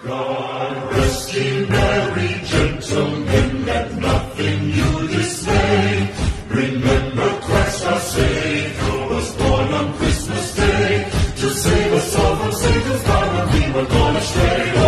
God rest ye merry gentlemen, let nothing you dismay. Remember Christ our Savior was born on Christmas Day to save us all from Satan's power. We were gonna stray.